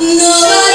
No.